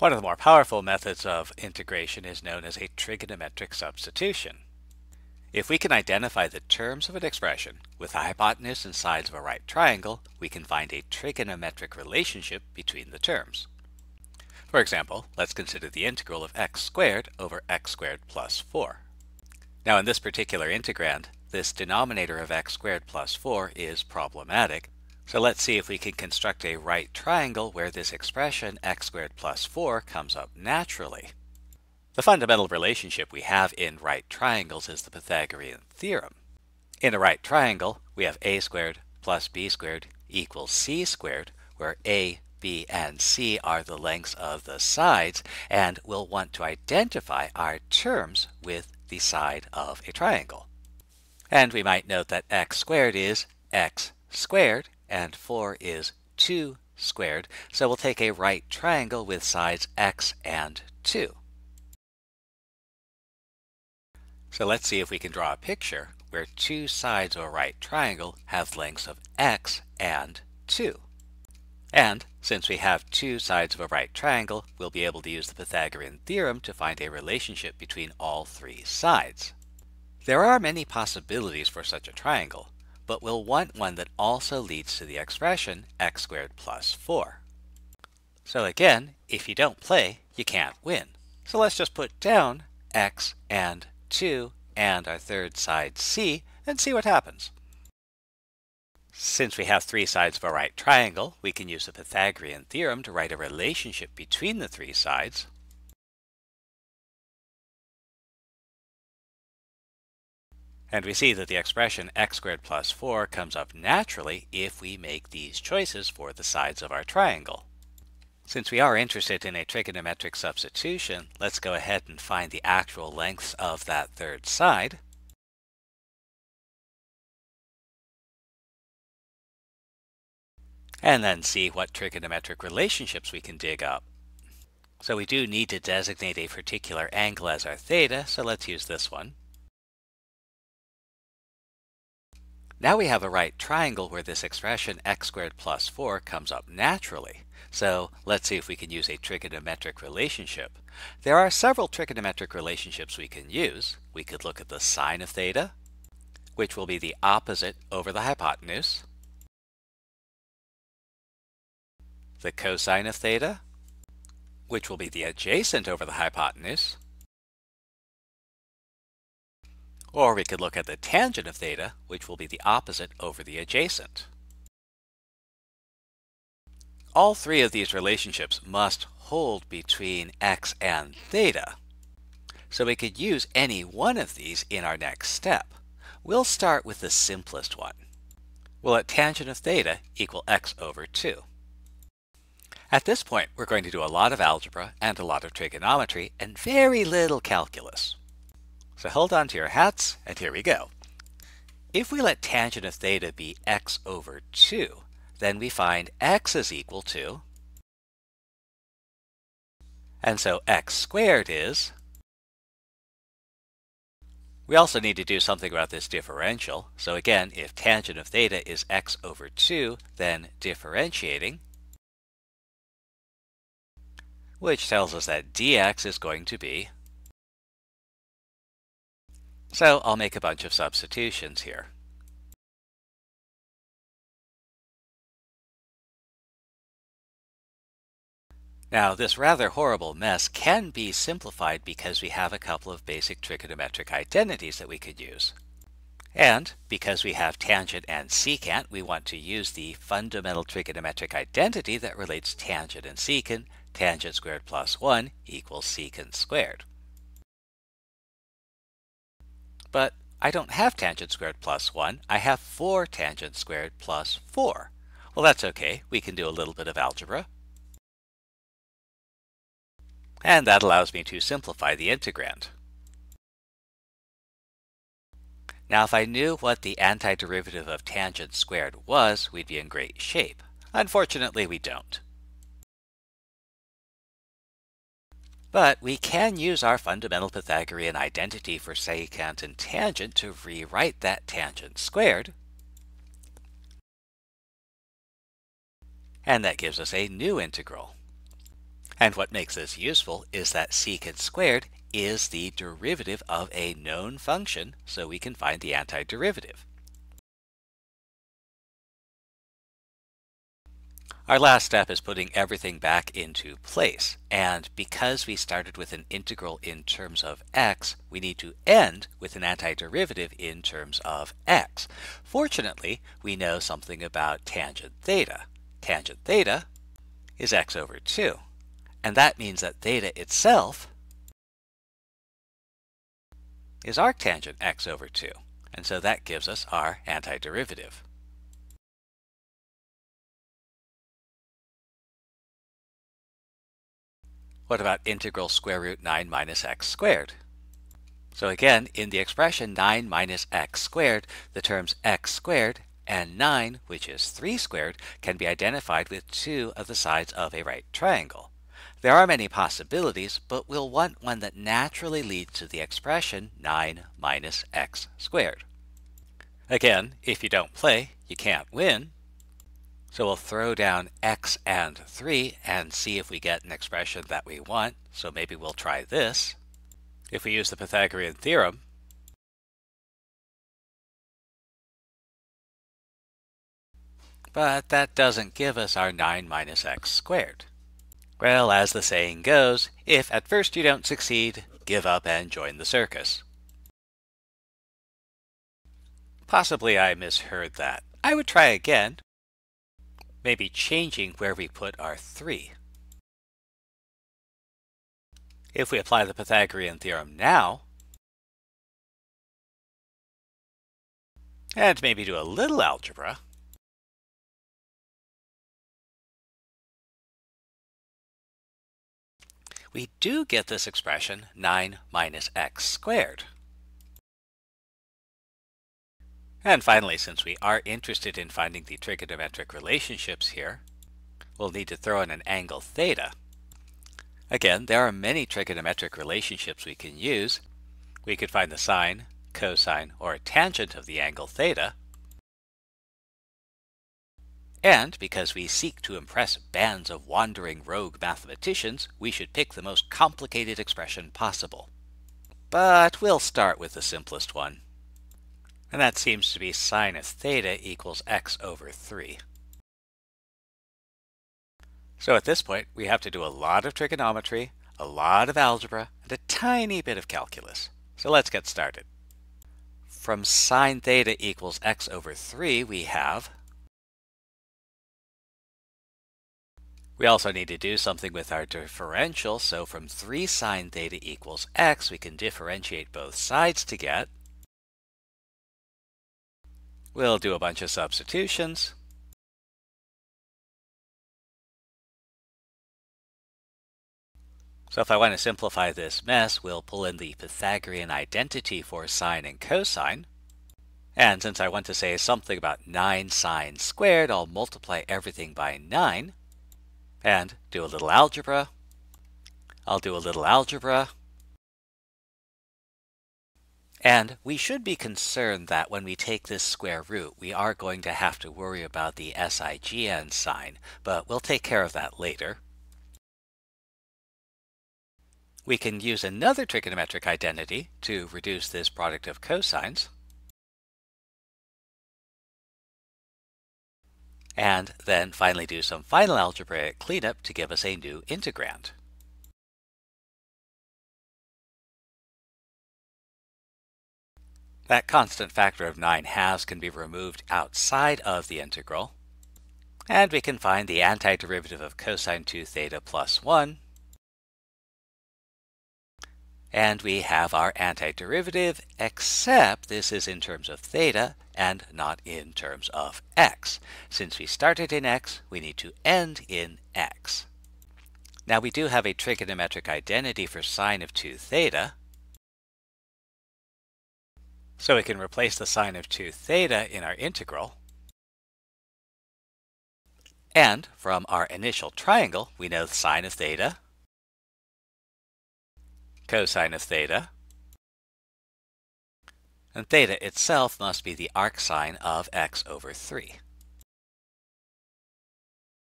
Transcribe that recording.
One of the more powerful methods of integration is known as a trigonometric substitution. If we can identify the terms of an expression with the hypotenuse and sides of a right triangle, we can find a trigonometric relationship between the terms. For example, let's consider the integral of x squared over x squared plus 4. Now in this particular integrand, this denominator of x squared plus 4 is problematic. So let's see if we can construct a right triangle where this expression x squared plus 4 comes up naturally. The fundamental relationship we have in right triangles is the Pythagorean theorem. In a right triangle, we have a squared plus b squared equals c squared, where a, b, and c are the lengths of the sides, and we'll want to identify our terms with the side of a triangle. And we might note that x squared is x squared, and 4 is 2 squared, so we'll take a right triangle with sides x and 2. So let's see if we can draw a picture where two sides of a right triangle have lengths of x and 2. And since we have two sides of a right triangle, we'll be able to use the Pythagorean theorem to find a relationship between all three sides. There are many possibilities for such a triangle, but we'll want one that also leads to the expression x squared plus 4. So again, if you don't play, you can't win. So let's just put down x and 2 and our third side c and see what happens. Since we have three sides of a right triangle, we can use the Pythagorean theorem to write a relationship between the three sides. And we see that the expression x squared plus 4 comes up naturally if we make these choices for the sides of our triangle. Since we are interested in a trigonometric substitution, let's go ahead and find the actual lengths of that third side. And then see what trigonometric relationships we can dig up. So we do need to designate a particular angle as our theta, so let's use this one. Now we have a right triangle where this expression x squared plus 4 comes up naturally. So let's see if we can use a trigonometric relationship. There are several trigonometric relationships we can use. We could look at the sine of theta, which will be the opposite over the hypotenuse, the cosine of theta, which will be the adjacent over the hypotenuse, or we could look at the tangent of theta, which will be the opposite over the adjacent. All three of these relationships must hold between x and theta. So we could use any one of these in our next step. We'll start with the simplest one. We'll let tangent of theta equal x over 2. At this point, we're going to do a lot of algebra and a lot of trigonometry and very little calculus. So hold on to your hats, and here we go. If we let tangent of theta be x over 2, then we find x is equal to, and so x squared is, we also need to do something about this differential. So again, if tangent of theta is x over 2, then differentiating, which tells us that dx is going to be, so I'll make a bunch of substitutions here. Now, this rather horrible mess can be simplified because we have a couple of basic trigonometric identities that we could use. And because we have tangent and secant, we want to use the fundamental trigonometric identity that relates tangent and secant, tangent squared plus 1 equals secant squared. But I don't have tangent squared plus 1. I have 4 tangent squared plus 4. Well, that's okay. We can do a little bit of algebra. And that allows me to simplify the integrand. Now, if I knew what the antiderivative of tangent squared was, we'd be in great shape. Unfortunately, we don't. But we can use our fundamental Pythagorean identity for secant and tangent to rewrite that tangent squared. And that gives us a new integral. And what makes this useful is that secant squared is the derivative of a known function, so we can find the antiderivative. Our last step is putting everything back into place. And because we started with an integral in terms of x, we need to end with an antiderivative in terms of x. Fortunately, we know something about tangent theta. Tangent theta is x over 2. And that means that theta itself is arctangent x over 2. And so that gives us our antiderivative. What about integral square root 9 minus x squared? So again, in the expression 9 minus x squared, the terms x squared and 9, which is 3 squared, can be identified with two of the sides of a right triangle. There are many possibilities, but we'll want one that naturally leads to the expression 9 minus x squared. Again, if you don't play, you can't win, so we'll throw down x and 3 and see if we get an expression that we want. So maybe we'll try this. If we use the Pythagorean theorem, but that doesn't give us our 9 minus x squared. Well, as the saying goes, if at first you don't succeed, give up and join the circus. Possibly I misheard that. I would try again, maybe changing where we put our 3. If we apply the Pythagorean theorem now, and maybe do a little algebra, we do get this expression 9 minus x squared. And finally, since we are interested in finding the trigonometric relationships here, we'll need to throw in an angle theta. Again, there are many trigonometric relationships we can use. We could find the sine, cosine, or tangent of the angle theta. And because we seek to impress bands of wandering rogue mathematicians, we should pick the most complicated expression possible. But we'll start with the simplest one and that seems to be sine of theta equals x over 3. So at this point, we have to do a lot of trigonometry, a lot of algebra, and a tiny bit of calculus. So let's get started. From sine theta equals x over 3, we have We also need to do something with our differential, so from 3 sine theta equals x, we can differentiate both sides to get We'll do a bunch of substitutions. So if I want to simplify this mess, we'll pull in the Pythagorean identity for sine and cosine. And since I want to say something about 9 sine squared, I'll multiply everything by 9 and do a little algebra. I'll do a little algebra. And we should be concerned that when we take this square root, we are going to have to worry about the SIGN sign, but we'll take care of that later. We can use another trigonometric identity to reduce this product of cosines. And then finally do some final algebraic cleanup to give us a new integrand. That constant factor of 9 halves can be removed outside of the integral. And we can find the antiderivative of cosine 2 theta plus 1. And we have our antiderivative, except this is in terms of theta and not in terms of x. Since we started in x, we need to end in x. Now we do have a trigonometric identity for sine of 2 theta, so we can replace the sine of 2 theta in our integral. And from our initial triangle, we know sine of theta, cosine of theta, and theta itself must be the arcsine of x over 3.